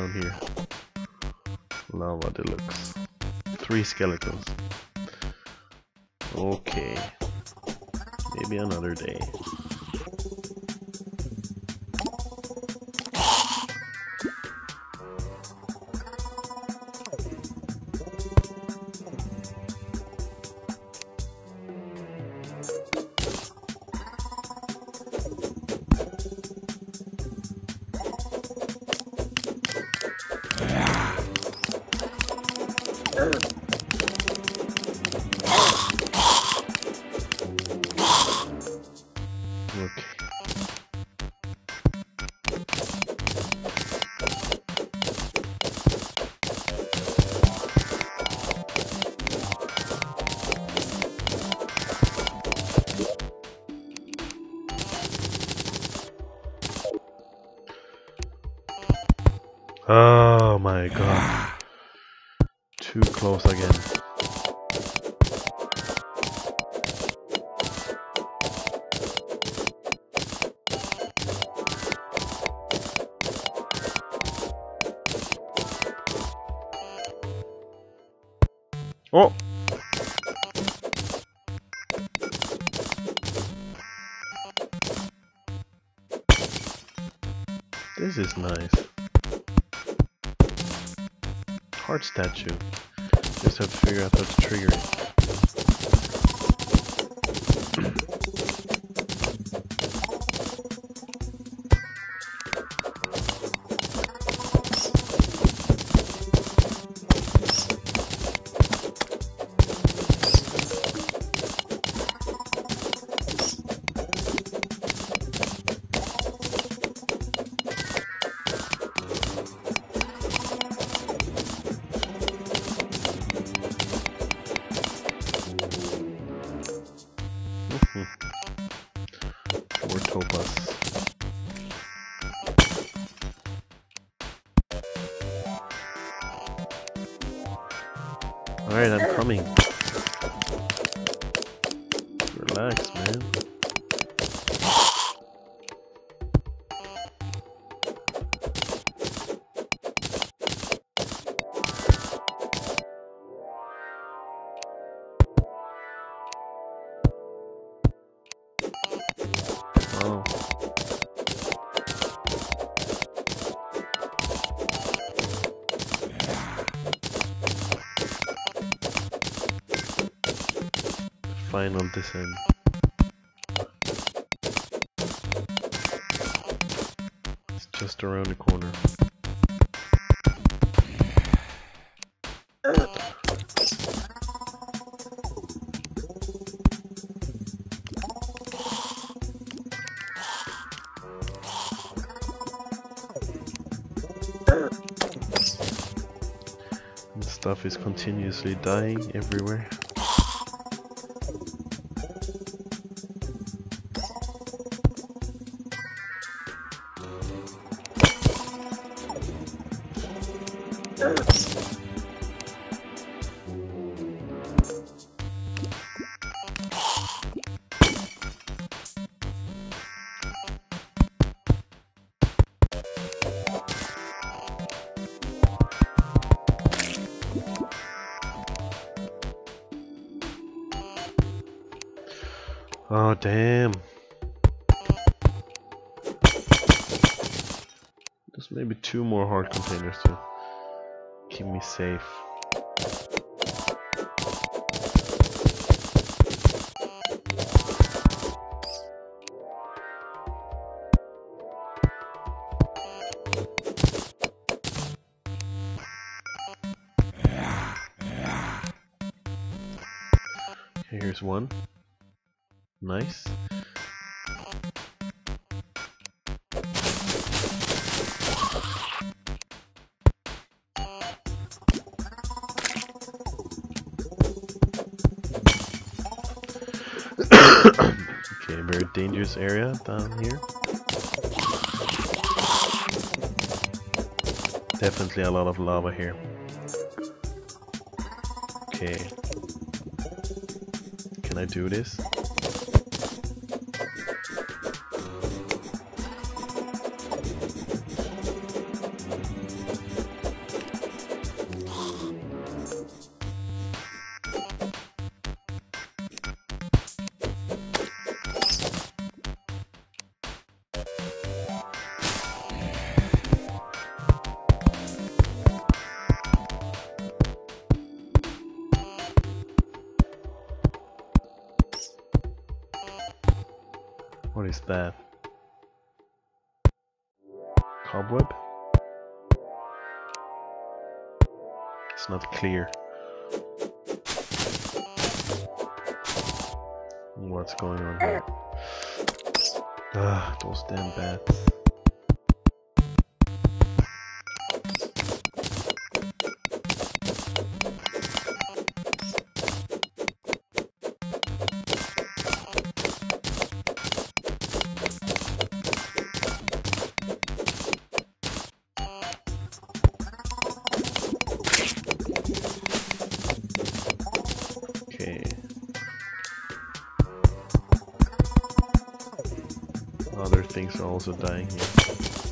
down here. Lava deluxe. Three skeletons. Okay. Maybe another day. Oh my god. Too close again. Oh! This is nice. Heart statue. Just have to figure out how to trigger it. Alright, I'm coming. Relax, man. Final descent. It's just around the corner. Stuff is continuously dying everywhere. Oh damn. Just maybe two more heart containers to keep me safe. Here's one. Nice. okay, very dangerous area down here. Definitely a lot of lava here. Okay. Can I do this? What is that? Cobweb? It's not clear. What's going on here? Ah, those damn bats. Things are also dying here.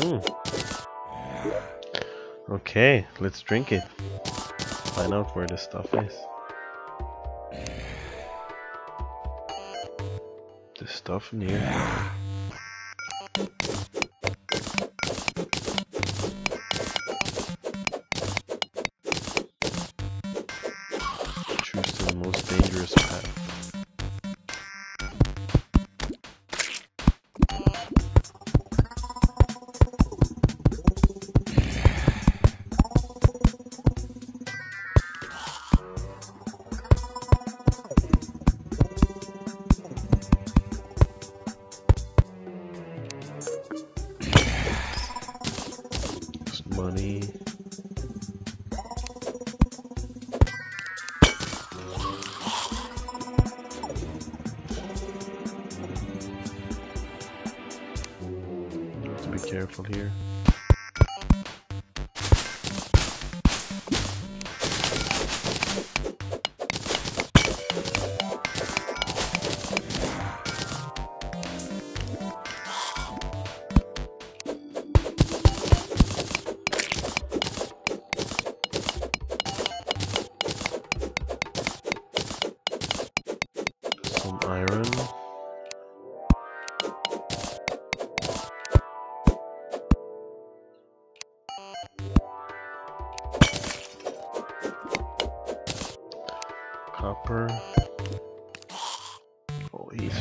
Mm. Okay, let's drink it. Find out where this stuff is. This stuff in here. Be careful here. Copper. Oh, he's.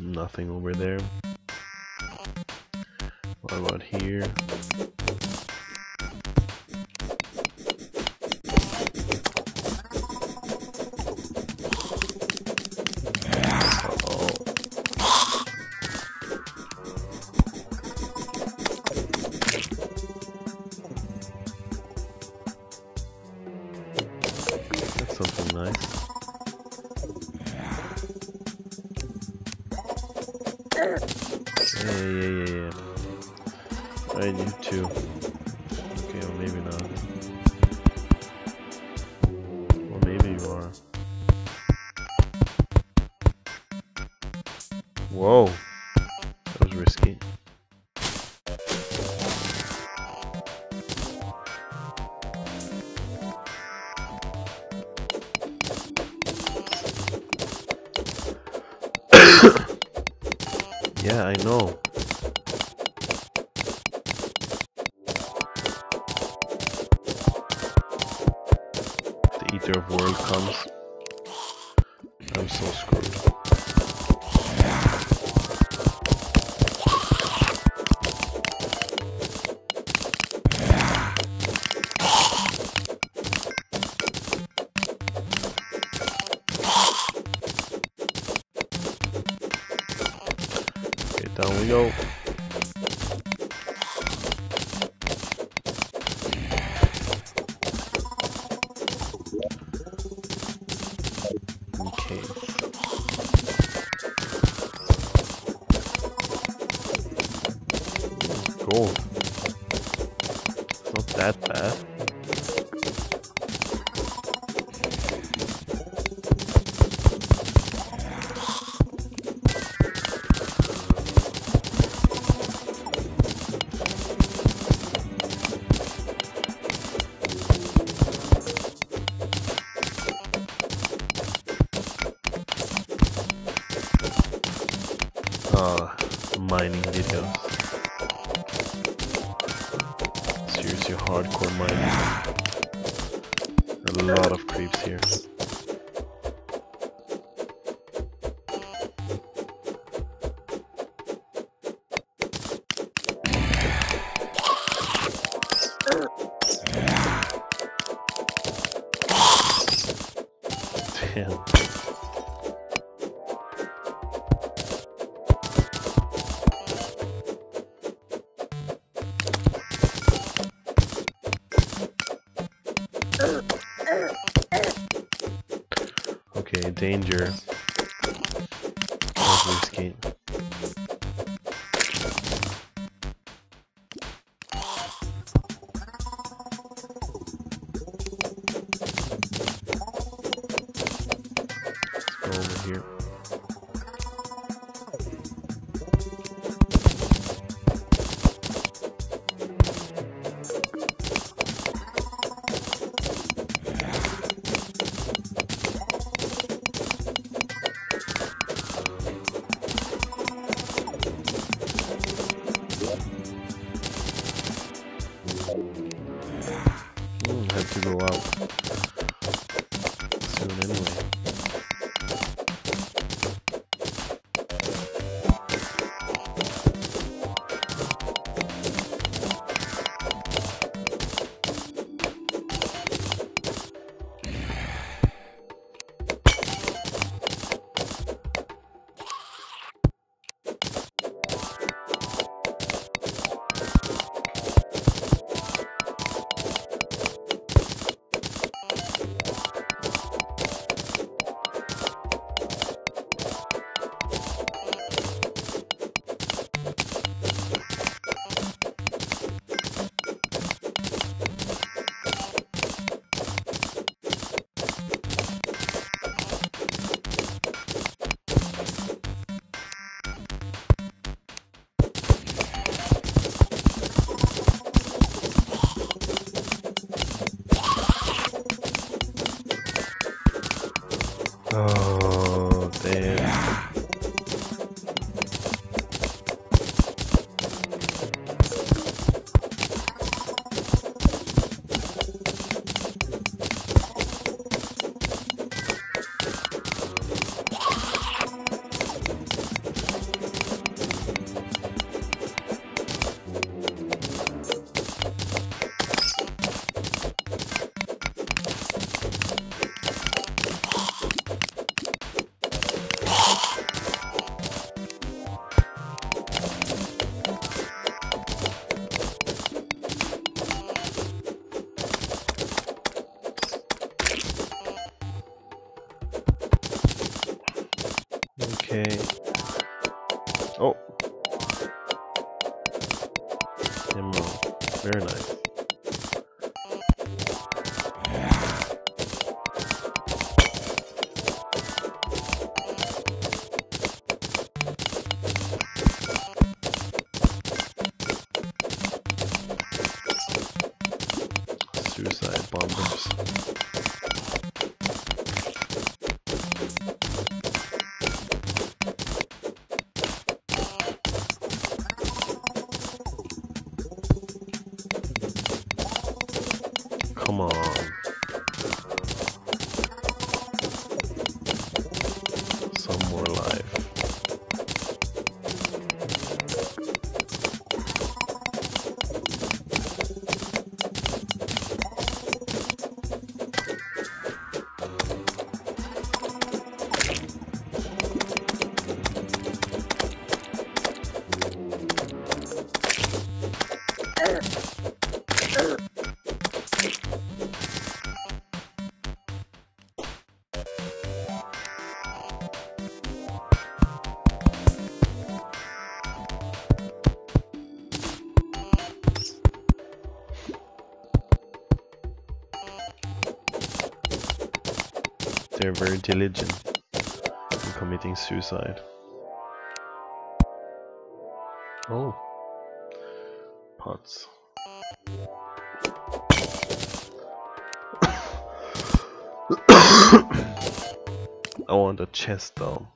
Nothing over there. Whoa. That was risky. yeah, I know. The Eater of World comes. gold. Not that bad. uh, mining videos. Hardcore mining. A lot of creeps here. Danger. Escape? Okay. They're very diligent in committing suicide. Oh. Pots. I want a chest though.